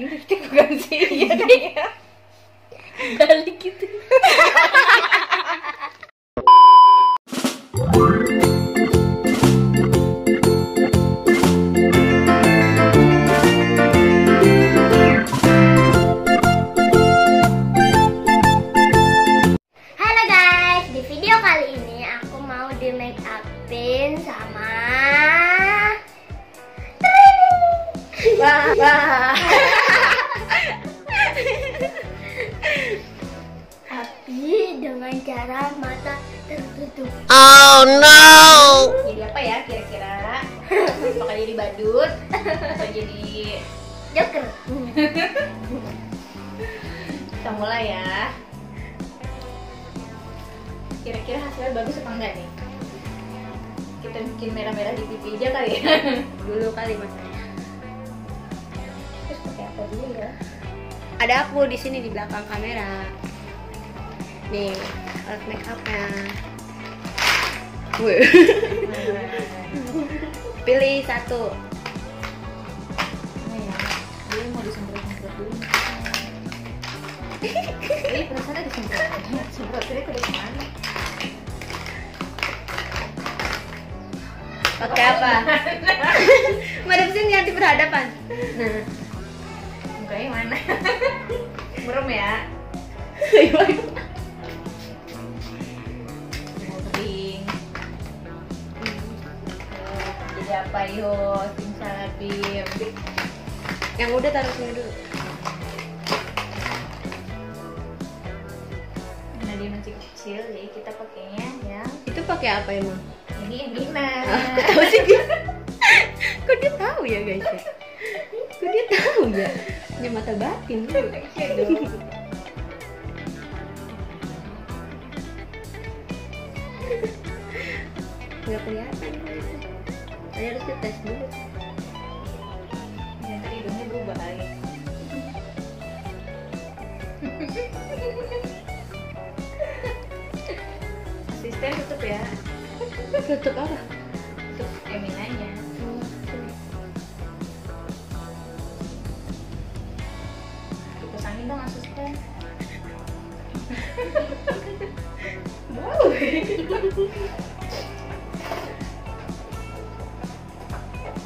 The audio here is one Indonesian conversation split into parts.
ini lipstick bukan sih iya kayaknya balik gitu tapi dengan cara mata tertutup. jadi apa ya kira-kira apakah jadi badut atau jadi Joker. kita mulai ya kira-kira hasilnya bagus apa enggak nih kita bikin merah-merah di pipi aja kali ya Dulu kali mas. terus pakai apa dulu ya Ada aku di sini di belakang kamera. Nih, alat make upnya. Pilih satu. Dulu mau disemprot-semprot dulu Ini perasaannya disemprot Semprotinnya ke mana? Pakai apa? Madam sini nanti berhadapan. Nah, Mukanya mana? Merem ya? Apa yo? Simsalabim yang udah taruh sini dulu. Nah dia masih kecil jadi kita pakainya yang Itu pakai apa emang? ini yang Dina Aku tahu sih dia. Kok dia tahu ya guys ya? Kok dia tahu ya? Punya mata batin. Nggak kelihatan. Saya harus dites dulu. Yang tadi hidungnya berubah kali Asisten tutup ya. Tutup apa? Tutup eminanya Kipas angin dong asisten. Wow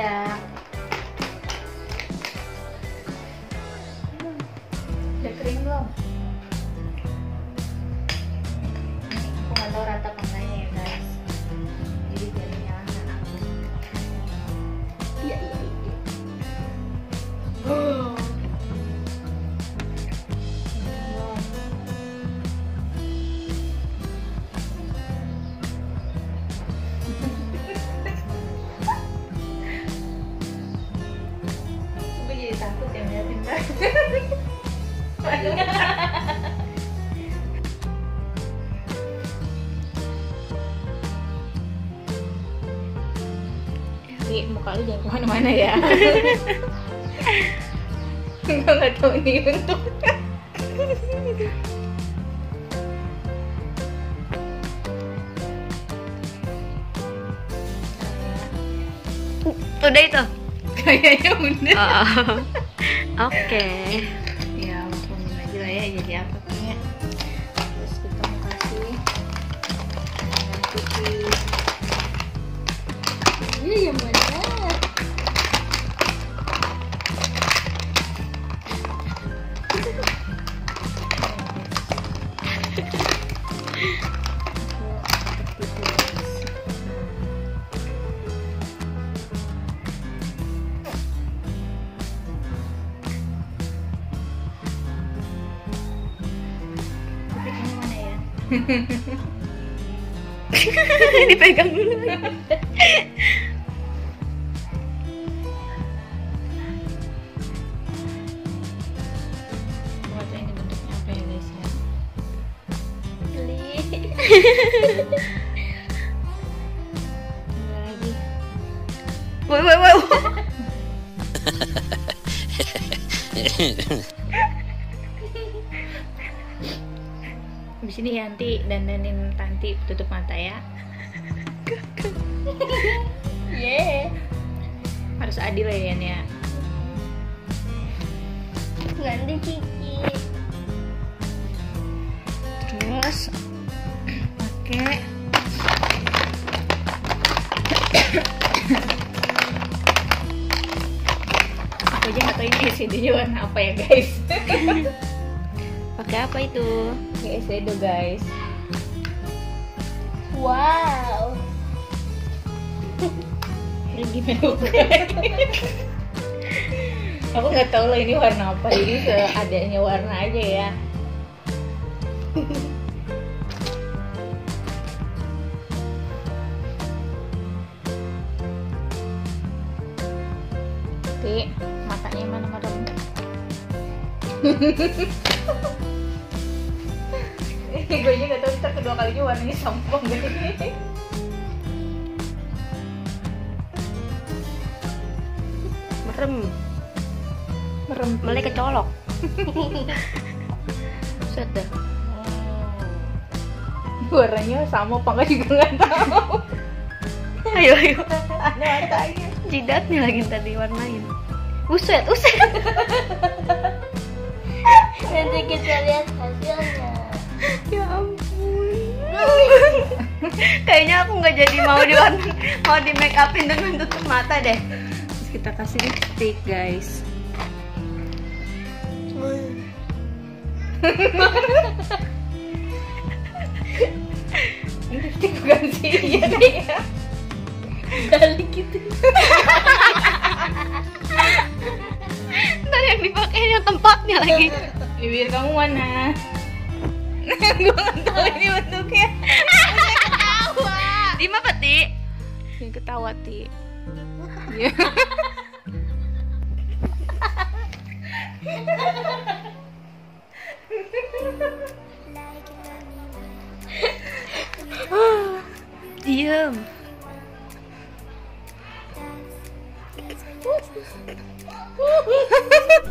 udah udah kering belum? Ri, muka lu jangan ke mana-mana ya Gue gak tau ini untuk Udah itu. Kayaknya udah Oh. Oke. Ya ini pegang dulu buat ini bentuknya apa ya, ya? lagi. Woi woi woi. Di sini Yanti dandanin Tanti tutup mata ya. Yeah. Harus adil ya Yan ya. Nanti Cici. Terus pakai Aku aja nggak tahu ini eyeshadow warna apa ya guys. Pakai apa itu? Pakai eyeshadow guys. Wow. Ini gimana Aku nggak tahu lah ini warna apa jadi seadanya warna aja ya. Tapi matanya mana madam? gue aja gak tau ntar kedua kalinya warnanya sampong gini Merem. merem Mulai kecolok. Set dah. warnanya sama apa enggak juga nggak tahu Ayo ayo. ada Jidatnya lagi tadi warnain. Uset, uset. Nanti kita lihat hasilnya. Nggak jadi mau di mau di make upin dengan tutup mata deh. Terus kita kasih lipstick guys. ini lipstick bukan sih iya ya Balik gitu. Ntar yang dipakainya tempatnya lagi. bibir kamu mana gue nggak tahu ini bentuknya Di mana Ti? Yang ketawa Ti. Iya. Diem.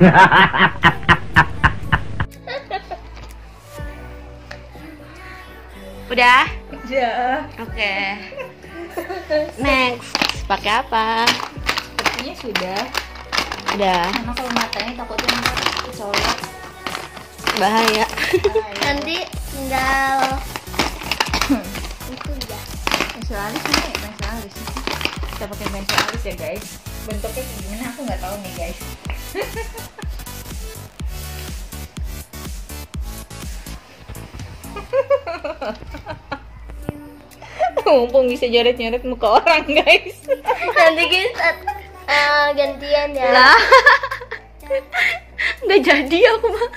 Udah? Ya Oke. Next. Pakai apa? sepertinya sudah Udah. karena kalau matanya takutnya ntar kecolok Bahaya. Nanti tinggal itu ya. pensil alis nih pensil alis kita pakai pensil alis ya guys bentuknya kayak gimana aku nggak tahu nih guys mumpung bisa nyoret-nyoret muka orang guys Nanti kita eh, gantian ya. Lah. Nggak jadi aku mah.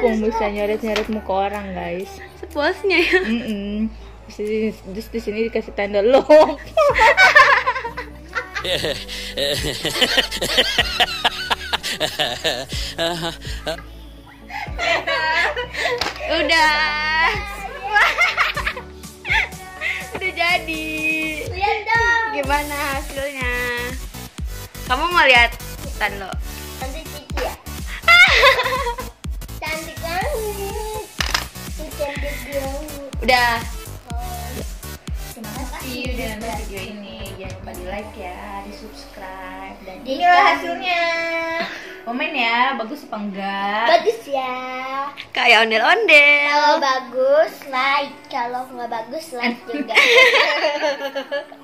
mumpung bisa nyoret-nyoret muka orang guys Sepuasnya ya. Mm-mm. Terus, terus di sini dikasih tanda lo Udah. Jadi. Lihat dong. Gimana hasilnya? Kamu mau lihat tan lo? Nanti Cici ya. Cantik banget. Cantik banget. Udah. Terima kasih udah nonton video ini. Jangan lupa di like ya, di subscribe dan Di inilah hasilnya. Komen ya, bagus apa enggak? Bagus ya. Kayak ondel-ondel. Kalau bagus like, kalau nggak bagus like juga.